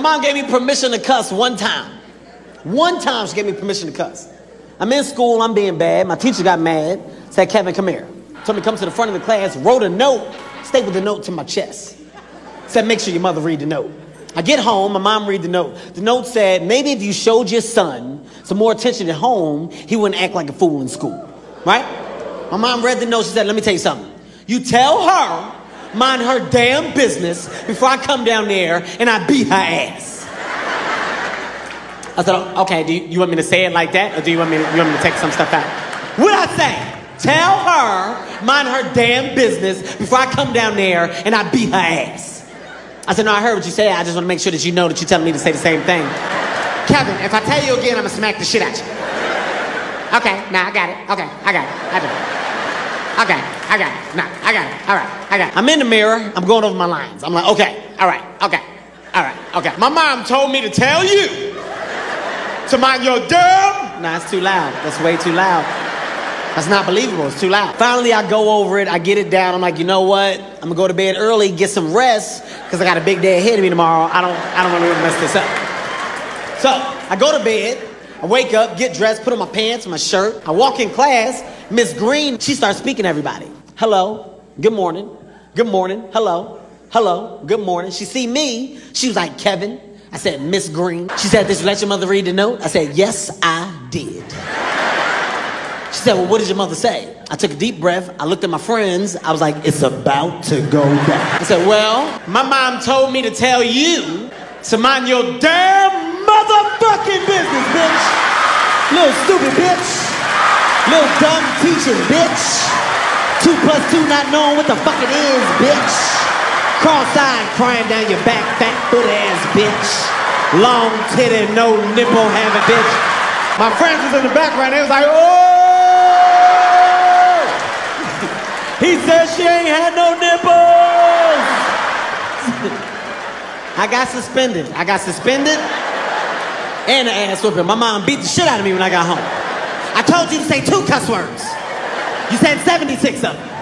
mom gave me permission to cuss one time. One time she gave me permission to cuss. I'm in school, I'm being bad. My teacher got mad, said, Kevin, come here. Told me to come to the front of the class, wrote a note, stapled the note to my chest. Said, make sure your mother read the note. I get home, my mom read the note. The note said, maybe if you showed your son some more attention at home, he wouldn't act like a fool in school. Right? My mom read the note, she said, let me tell you something. You tell her, mind her damn business before I come down there and I beat her ass. I said, okay, do you, you, want me to say it like that? Or do you want me to, you want me to take some stuff out? What I say? Tell her, mind her damn business before I come down there and I beat her ass. I said, no, I heard what you said. I just want to make sure that you know that you're telling me to say the same thing. Kevin, if I tell you again, I'm going to smack the shit out you. Okay, now nah, I got it. Okay, I got it. I do. Okay, I got it. Nah, I got it. All right, I got it. I'm in the mirror. I'm going over my lines. I'm like, okay, all right, okay, all right, okay. My mom told me to tell you to mind your damn. Nah, it's too loud. That's way too loud. That's not believable. It's too loud. Finally, I go over it. I get it down. I'm like, you know what? I'm gonna go to bed early, get some rest, because I got a big day ahead of me tomorrow. I don't, I don't want to mess this up. So I go to bed. I wake up, get dressed, put on my pants, my shirt. I walk in class. Miss Green, she starts speaking to everybody. Hello, good morning, good morning, hello, hello, good morning. She see me. She was like, Kevin, I said, Miss Green. She said, Did you let your mother read the note? I said, Yes, I did. She said, Well, what did your mother say? I took a deep breath. I looked at my friends. I was like, It's about to go down. I said, Well, my mom told me to tell you to mind your damn motherfucking business, bitch. Little stupid bitch. Little dumb teaching, bitch. Two plus two not knowing what the fuck it is, bitch. Cross-eyed, crying down your back, fat foot ass bitch. Long titty, no nipple having bitch. My friends was in the background, they was like, oh! he said she ain't had no nipples! I got suspended. I got suspended and an ass whooping. My mom beat the shit out of me when I got home. I told you to say two cuss words. You said 76 of them.